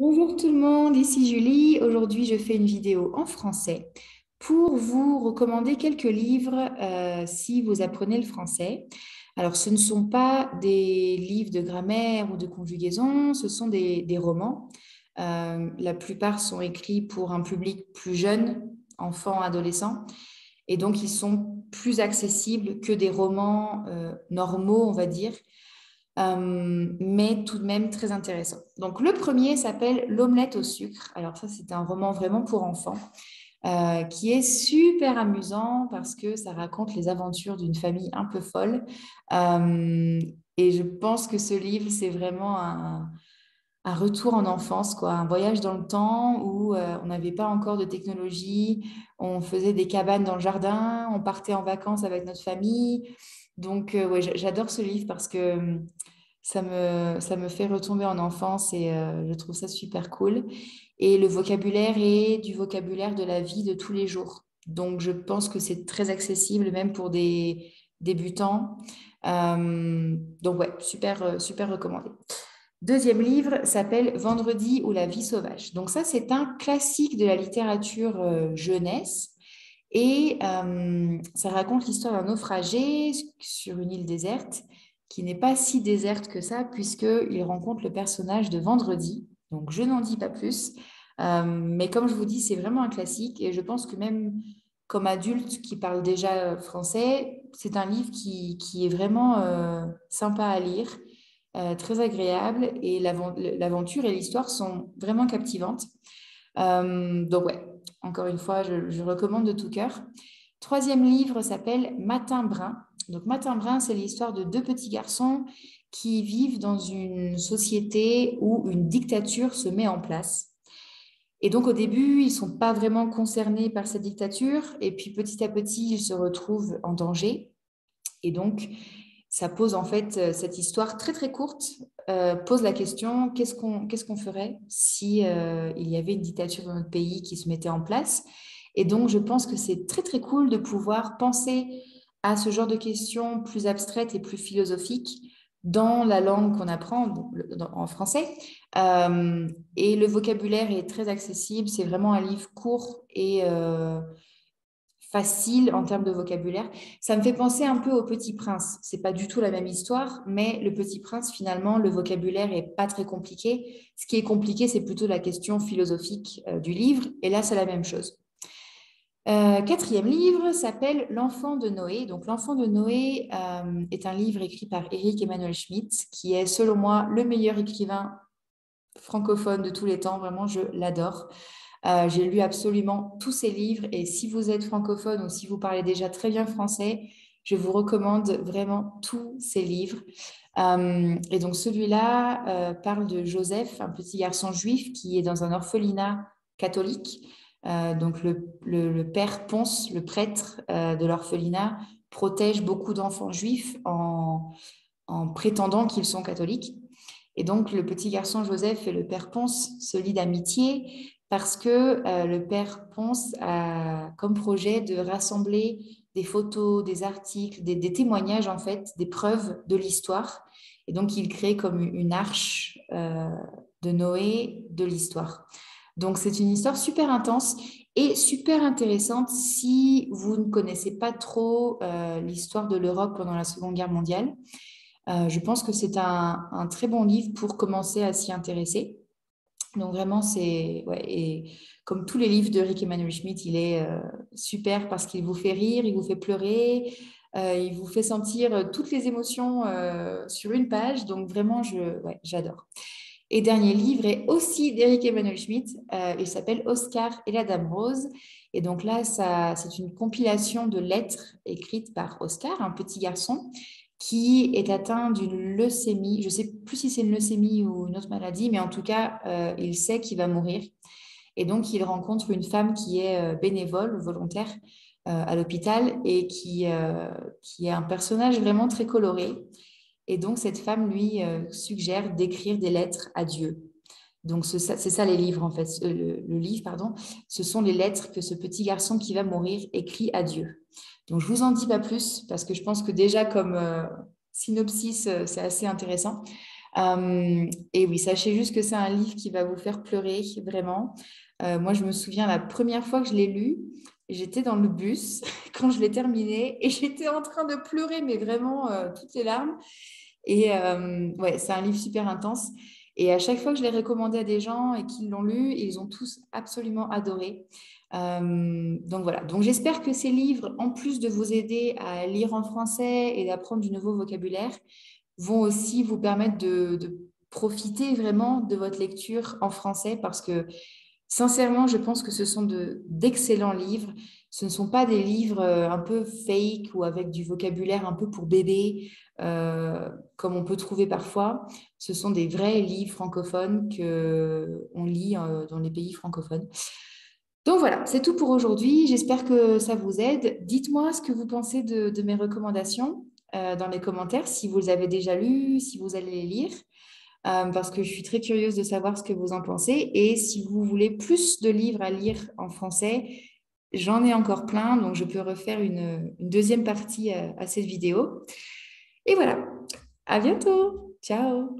Bonjour tout le monde, ici Julie. Aujourd'hui, je fais une vidéo en français pour vous recommander quelques livres euh, si vous apprenez le français. Alors, ce ne sont pas des livres de grammaire ou de conjugaison, ce sont des, romans. Euh, la plupart sont écrits pour un public plus jeune, enfants, adolescents, et donc ils sont plus accessibles que des romans euh, normaux, on va dire. Euh, mais tout de même très intéressant. Donc le premier s'appelle L'omelette au sucre. Alors ça, c'est un roman vraiment pour enfants. Euh, qui est super amusant parce que ça raconte les aventures d'une famille un peu folle. Euh, et je pense que ce livre, c'est vraiment un, retour en enfance, quoi, un voyage dans le temps où on n'avait pas encore de technologie, on faisait des cabanes dans le jardin, on partait en vacances avec notre famille. Donc, ouais, j'adore ce livre parce que ça me, ça me fait retomber en enfance et euh, je trouve ça super cool. Et le vocabulaire est du vocabulaire de la vie de tous les jours. Donc, je pense que c'est très accessible, même pour des débutants. Euh, donc, ouais, super, euh, super recommandé. Deuxième livre s'appelle Vendredi ou la vie sauvage. Donc, ça, c'est un classique de la littérature jeunesse. Et ça raconte l'histoire d'un naufragé sur une île déserte qui n'est pas si déserte que ça, puisqu'il rencontre le personnage de Vendredi. Donc, je n'en dis pas plus. Euh, mais comme je vous dis, c'est vraiment un classique. Et je pense que même comme adulte qui parle déjà français, c'est un livre qui, qui est vraiment euh, sympa à lire, euh, très agréable. Et l'aventure et l'histoire sont vraiment captivantes. Donc, ouais, encore une fois, je, je recommande de tout cœur. Troisième livre s'appelle Matin brun donc Matin Brun, c'est l'histoire de deux petits garçons qui vivent dans une société où une dictature se met en place. Et donc au début, ils ne sont pas vraiment concernés par cette dictature, et puis petit à petit, ils se retrouvent en danger. Et donc, ça pose en fait euh, cette histoire très très courte, euh, pose la question qu'est-ce qu'on ferait si euh, il y avait une dictature dans notre pays qui se mettait en place? Et donc, je pense que c'est très très cool de pouvoir penser à ce genre de questions plus abstraites et plus philosophiques dans la langue qu'on apprend en français. Et le vocabulaire est très accessible. C'est vraiment un livre court et facile en termes de vocabulaire. Ça me fait penser un peu au Petit Prince. C'est pas du tout la même histoire, mais le Petit Prince, finalement, le vocabulaire est pas très compliqué. Ce qui est compliqué, c'est plutôt la question philosophique euh, du livre. Et là, c'est la même chose. Euh, quatrième livre s'appelle L'enfant de Noé. Donc, L'enfant de Noé euh, est un livre écrit par Eric Emmanuel Schmitt, qui est, selon moi, le meilleur écrivain francophone de tous les temps. Vraiment, je l'adore. Euh, j'ai lu absolument tous ses livres et si vous êtes francophone ou si vous parlez déjà très bien français, je vous recommande vraiment tous ses livres. et donc, celui-là parle de Joseph, un petit garçon juif qui est dans un orphelinat catholique euh, donc le, père Ponce, le prêtre euh, de l'orphelinat, protège beaucoup d'enfants juifs en, prétendant qu'ils sont catholiques. Et donc le petit garçon Joseph et le père Ponce se lient d'amitié parce que euh, le père Ponce a comme projet de rassembler des photos, des articles, des, témoignages en fait, des preuves de l'histoire. Et donc il crée comme une arche de Noé de l'histoire. Donc, c'est une histoire super intense et super intéressante si vous ne connaissez pas trop euh, l'histoire de l'Europe pendant la Seconde Guerre mondiale. Euh, je pense que c'est un, très bon livre pour commencer à s'y intéresser. Donc vraiment, c'est... et comme tous les livres de Rick Emmanuel Schmitt, il est euh, super parce qu'il vous fait rire, il vous fait pleurer, il vous fait sentir toutes les émotions sur une page. Donc vraiment, je, j'adore. Et dernier livre est aussi d'Eric Emmanuel Schmitt. Euh, il s'appelle Oscar et la Dame Rose. Et donc là, c'est une compilation de lettres écrites par Oscar, un petit garçon qui est atteint d'une leucémie. Je ne sais plus si c'est une leucémie ou une autre maladie, mais en tout cas, euh, il sait qu'il va mourir. Et donc, il rencontre une femme qui est euh, bénévole, volontaire à l'hôpital et qui, qui est un personnage vraiment très coloré. Et donc, cette femme lui euh, suggère d'écrire des lettres à Dieu. Donc, c'est ça, les livres, en fait. Le, livre, pardon, ce sont les lettres que ce petit garçon qui va mourir écrit à Dieu. Donc, je vous en dis pas plus parce que je pense que déjà, comme euh, synopsis, euh, c'est assez intéressant. et oui, sachez juste que c'est un livre qui va vous faire pleurer, vraiment. moi, je me souviens la première fois que je l'ai lu, j'étais dans le bus quand je l'ai terminé et j'étais en train de pleurer, mais vraiment toutes les larmes. Et ouais, c'est un livre super intense. Et à chaque fois que je l'ai recommandé à des gens et qu'ils l'ont lu, ils ont tous absolument adoré. Euh, donc voilà, donc j'espère que ces livres, en plus de vous aider à lire en français et d'apprendre du nouveau vocabulaire, vont aussi vous permettre de, profiter vraiment de votre lecture en français parce que sincèrement, je pense que ce sont d'excellents livres. Ce ne sont pas des livres euh, un peu fake ou avec du vocabulaire un peu pour bébé, euh, comme on peut trouver parfois. Ce sont des vrais livres francophones qu'on lit dans les pays francophones. Donc voilà, c'est tout pour aujourd'hui. J'espère que ça vous aide. Dites-moi ce que vous pensez de, mes recommandations euh, dans les commentaires, si vous les avez déjà lues, si vous allez les lire, euh, parce que je suis très curieuse de savoir ce que vous en pensez. Et si vous voulez plus de livres à lire en français, j'en ai encore plein, donc je peux refaire une, deuxième partie à cette vidéo. Et voilà, à bientôt. Ciao